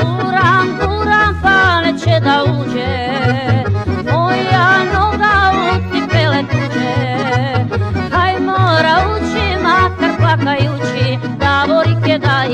Kuram, kuram, fale c'è da uđe. Moja noga u cipele tuđe. Haj mora ući, makar plakajući Da vorike, da